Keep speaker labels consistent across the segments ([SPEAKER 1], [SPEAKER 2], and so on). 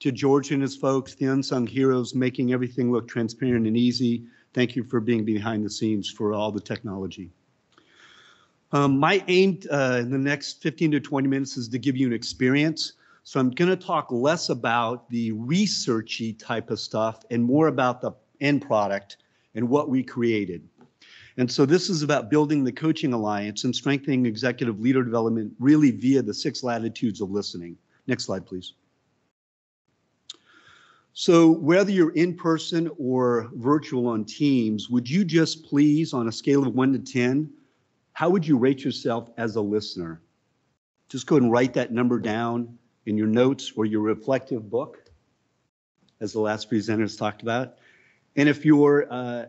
[SPEAKER 1] To George and his folks, the unsung heroes, making everything look transparent and easy. Thank you for being behind the scenes for all the technology. Um, my aim uh, in the next 15 to 20 minutes is to give you an experience. So I'm going to talk less about the researchy type of stuff and more about the end product and what we created. And so this is about building the coaching alliance and strengthening executive leader development really via the six latitudes of listening. Next slide, please. So whether you're in person or virtual on Teams, would you just please, on a scale of one to 10, how would you rate yourself as a listener? Just go and write that number down in your notes or your reflective book, as the last presenters talked about. And if you're uh,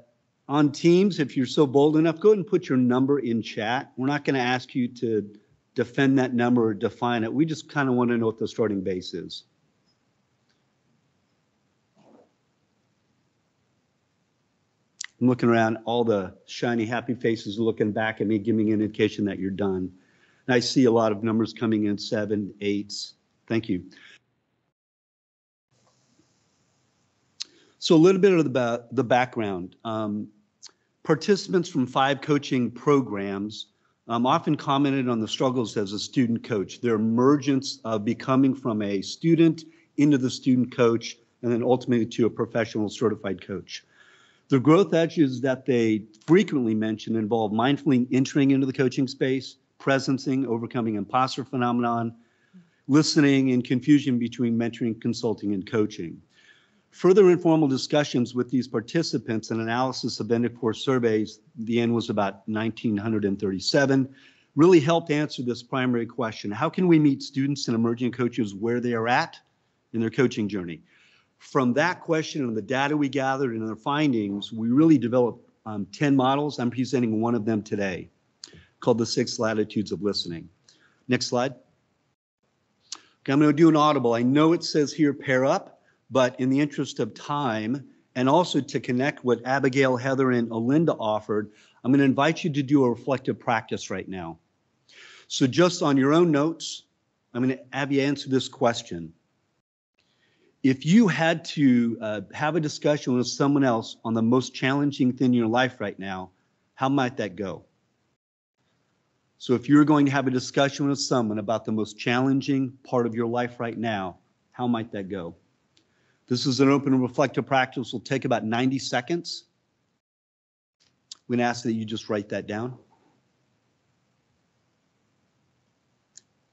[SPEAKER 1] on Teams, if you're so bold enough, go ahead and put your number in chat. We're not going to ask you to defend that number or define it. We just kind of want to know what the starting base is. I'm looking around, all the shiny, happy faces looking back at me, giving an indication that you're done. And I see a lot of numbers coming in, seven, eights. Thank you. So a little bit of the, the background. Um, participants from five coaching programs um, often commented on the struggles as a student coach, their emergence of becoming from a student into the student coach, and then ultimately to a professional certified coach. The growth edges that they frequently mention involve mindfully entering into the coaching space, presencing, overcoming imposter phenomenon, listening, and confusion between mentoring, consulting, and coaching. Further informal discussions with these participants and analysis of end-of-course surveys, the end was about 1937, really helped answer this primary question. How can we meet students and emerging coaches where they are at in their coaching journey? From that question and the data we gathered and our findings, we really developed um, 10 models. I'm presenting one of them today called the six latitudes of listening. Next slide. Okay, I'm going to do an audible. I know it says here pair up, but in the interest of time and also to connect what Abigail, Heather, and Alinda offered, I'm going to invite you to do a reflective practice right now. So just on your own notes, I'm going to have you answer this question if you had to uh, have a discussion with someone else on the most challenging thing in your life right now, how might that go? So if you're going to have a discussion with someone about the most challenging part of your life right now, how might that go? This is an open and reflective practice. will take about 90 seconds. We're going to ask that you just write that down.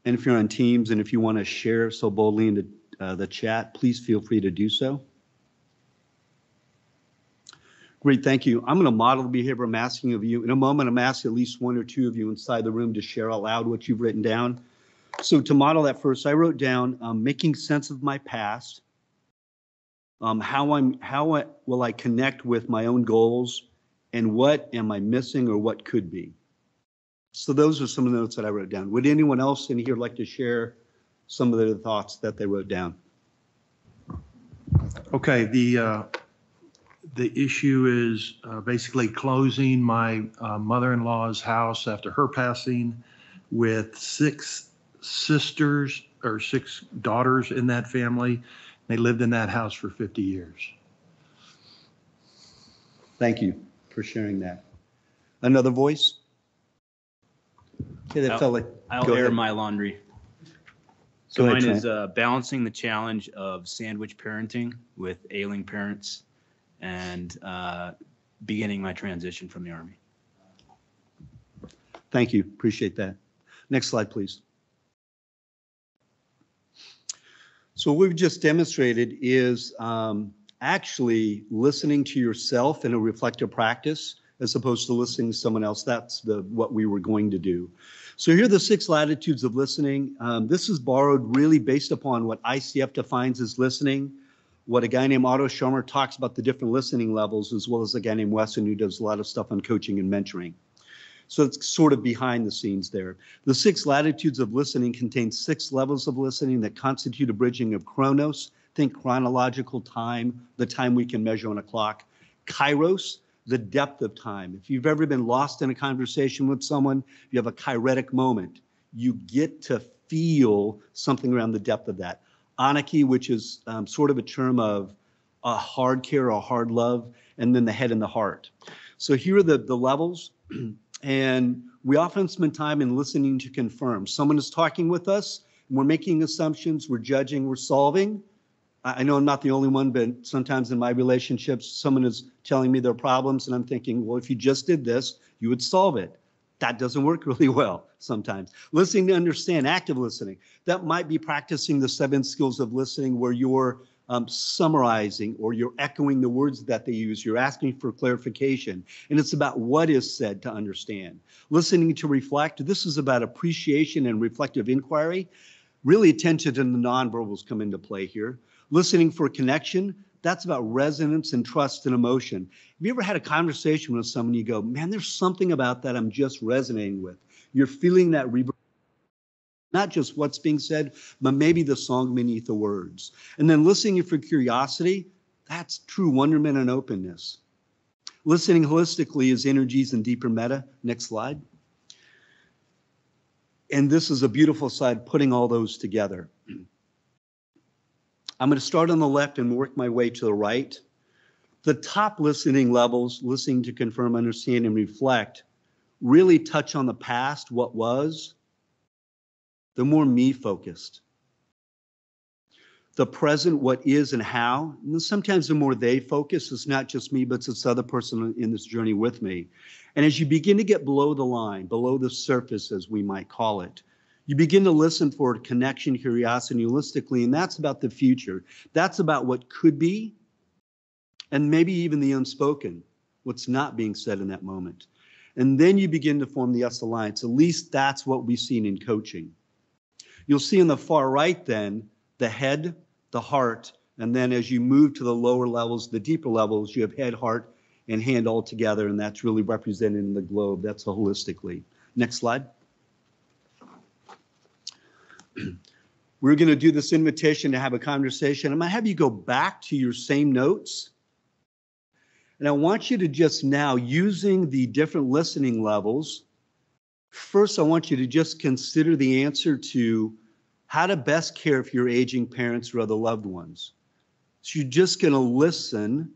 [SPEAKER 1] And if you're on Teams and if you want to share so boldly into uh, the chat, please feel free to do so. Great, thank you. I'm going to model the behavior I'm asking of you. In a moment, I'm asking at least one or two of you inside the room to share aloud what you've written down. So to model that first, I wrote down um, making sense of my past, um, how I'm how I, will I connect with my own goals, and what am I missing or what could be. So those are some of the notes that I wrote down. Would anyone else in here like to share some of the thoughts that they wrote down.
[SPEAKER 2] Okay, the, uh, the issue is uh, basically closing my uh, mother-in-law's house after her passing with six sisters or six daughters in that family. They lived in that house for 50 years.
[SPEAKER 1] Thank you for sharing that. Another voice?
[SPEAKER 3] Okay, that felt like. I'll air my laundry. So Go ahead, mine is uh, balancing the challenge of sandwich parenting with ailing parents and uh, beginning my transition from the Army.
[SPEAKER 1] Thank you. Appreciate that. Next slide, please. So what we've just demonstrated is um, actually listening to yourself in a reflective practice as opposed to listening to someone else. That's the what we were going to do. So here are the six latitudes of listening. Um, this is borrowed really based upon what ICF defines as listening, what a guy named Otto Scharmer talks about the different listening levels, as well as a guy named Wesson who does a lot of stuff on coaching and mentoring. So it's sort of behind the scenes there. The six latitudes of listening contain six levels of listening that constitute a bridging of chronos, think chronological time, the time we can measure on a clock. Kairos, the depth of time. If you've ever been lost in a conversation with someone, you have a kairotic moment. You get to feel something around the depth of that. Anarchy, which is um, sort of a term of a hard care a hard love, and then the head and the heart. So here are the, the levels. and we often spend time in listening to confirm. Someone is talking with us, we're making assumptions, we're judging, we're solving. I know I'm not the only one, but sometimes in my relationships, someone is telling me their problems, and I'm thinking, well, if you just did this, you would solve it. That doesn't work really well sometimes. Listening to understand, active listening. That might be practicing the seven skills of listening where you're um, summarizing or you're echoing the words that they use. You're asking for clarification. And it's about what is said to understand. Listening to reflect. This is about appreciation and reflective inquiry. Really attention to the nonverbals come into play here. Listening for connection. That's about resonance and trust and emotion. Have you ever had a conversation with someone you go, man, there's something about that I'm just resonating with? You're feeling that reverb not just what's being said, but maybe the song beneath the words. And then listening for curiosity, that's true wonderment and openness. Listening holistically is energies and deeper meta. Next slide. And this is a beautiful slide putting all those together. I'm going to start on the left and work my way to the right. The top listening levels, listening to confirm, understand, and reflect, really touch on the past, what was, the more me focused. The present, what is and how. And sometimes the more they focus, it's not just me, but it's this other person in this journey with me. And as you begin to get below the line, below the surface, as we might call it, you begin to listen for connection, curiosity, holistically, and that's about the future. That's about what could be, and maybe even the unspoken, what's not being said in that moment. And then you begin to form the S Alliance. At least that's what we've seen in coaching. You'll see in the far right then the head, the heart, and then as you move to the lower levels, the deeper levels, you have head, heart, and hand all together, and that's really represented in the globe. That's holistically. Next slide. We're going to do this invitation to have a conversation. I'm going to have you go back to your same notes. And I want you to just now, using the different listening levels, First, I want you to just consider the answer to how to best care for your aging parents or other loved ones. So you're just going to listen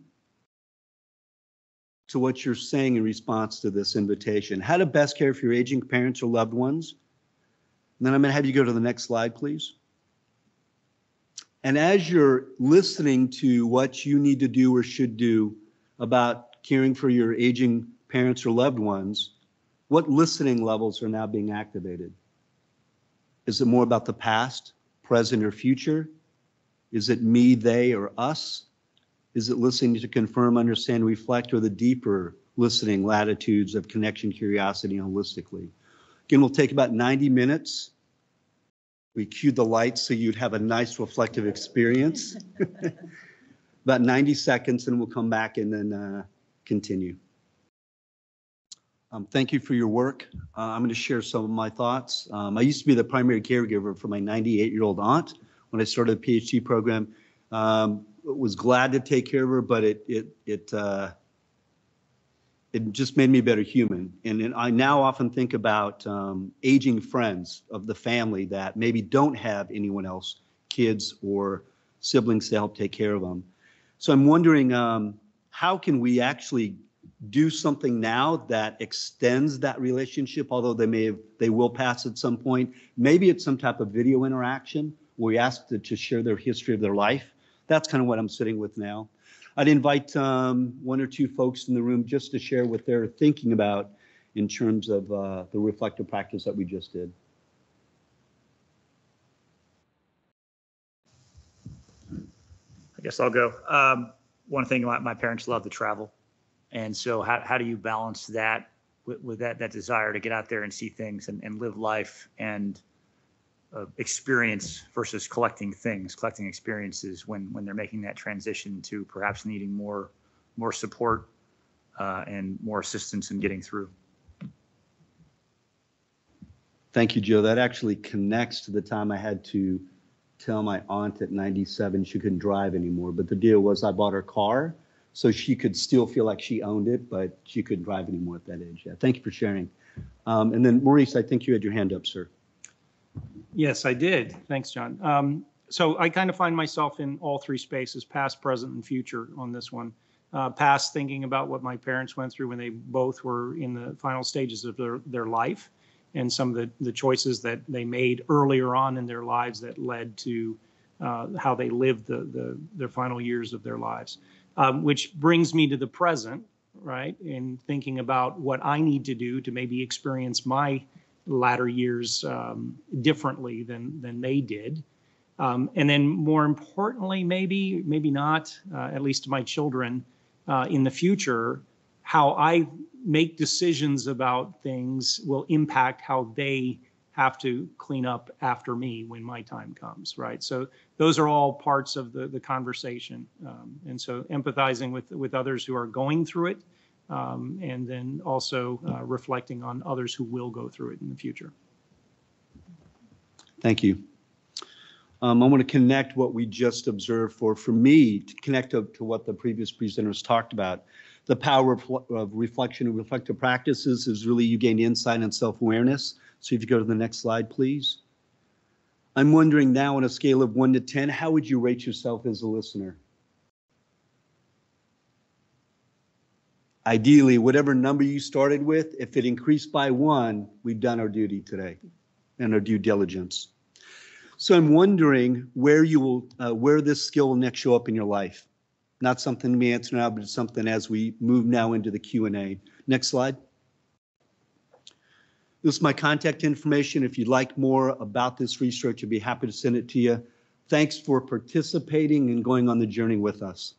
[SPEAKER 1] to what you're saying in response to this invitation. How to best care for your aging parents or loved ones. And then I'm going to have you go to the next slide, please. And as you're listening to what you need to do or should do about caring for your aging parents or loved ones, what listening levels are now being activated? Is it more about the past, present, or future? Is it me, they, or us? Is it listening to confirm, understand, reflect, or the deeper listening latitudes of connection, curiosity, holistically? Again, we'll take about 90 minutes. We cued the lights so you'd have a nice reflective experience. about 90 seconds, and we'll come back and then uh, continue. Um, thank you for your work. Uh, I'm going to share some of my thoughts. Um, I used to be the primary caregiver for my 98-year-old aunt when I started the PhD program. Um, was glad to take care of her, but it it it uh, it just made me a better human. And, and I now often think about um, aging friends of the family that maybe don't have anyone else, kids or siblings to help take care of them. So I'm wondering um, how can we actually do something now that extends that relationship, although they may have, they will pass at some point. Maybe it's some type of video interaction where we ask to, to share their history of their life. That's kind of what I'm sitting with now. I'd invite um, one or two folks in the room just to share what they're thinking about in terms of uh, the reflective practice that we just did.
[SPEAKER 4] I guess I'll go. Um, one thing, my, my parents love to travel. And so how, how do you balance that with, with that, that desire to get out there and see things and, and live life and experience versus collecting things, collecting experiences when, when they're making that transition to perhaps needing more, more support uh, and more assistance in getting through.
[SPEAKER 1] Thank you, Joe. That actually connects to the time I had to tell my aunt at 97 she couldn't drive anymore. But the deal was I bought her car so she could still feel like she owned it, but she couldn't drive anymore at that age. Yeah, thank you for sharing. Um, and then Maurice, I think you had your hand up, sir.
[SPEAKER 5] Yes, I did. Thanks, John. Um, so I kind of find myself in all three spaces, past, present, and future on this one. Uh, past, thinking about what my parents went through when they both were in the final stages of their, their life and some of the, the choices that they made earlier on in their lives that led to uh, how they lived the, the, their final years of their lives. Um, which brings me to the present, right? In thinking about what I need to do to maybe experience my latter years um, differently than, than they did. Um, and then more importantly, maybe, maybe not, uh, at least to my children uh, in the future, how I make decisions about things will impact how they have to clean up after me when my time comes, right? So those are all parts of the, the conversation. Um, and so empathizing with, with others who are going through it, um, and then also uh, reflecting on others who will go through it in the future.
[SPEAKER 1] Thank you. Um, I want to connect what we just observed for, for me, to connect to, to what the previous presenters talked about. The power of, of reflection and reflective practices is really you gain insight and self-awareness. So if you go to the next slide, please. I'm wondering now on a scale of one to 10, how would you rate yourself as a listener? Ideally, whatever number you started with, if it increased by one, we've done our duty today and our due diligence. So I'm wondering where you will, uh, where this skill will next show up in your life. Not something to be answered now, but it's something as we move now into the Q and A. Next slide. This is my contact information. If you'd like more about this research, I'd be happy to send it to you. Thanks for participating and going on the journey with us.